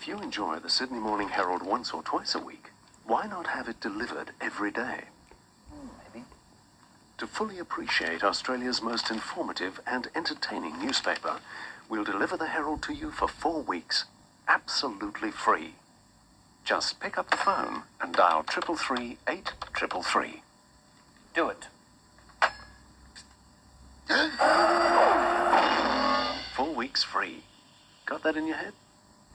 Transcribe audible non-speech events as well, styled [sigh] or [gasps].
If you enjoy the Sydney Morning Herald once or twice a week, why not have it delivered every day? Maybe. To fully appreciate Australia's most informative and entertaining newspaper, we'll deliver the Herald to you for four weeks, absolutely free. Just pick up the phone and dial triple three eight triple three. Do it. [gasps] Four weeks free. Got that in your head?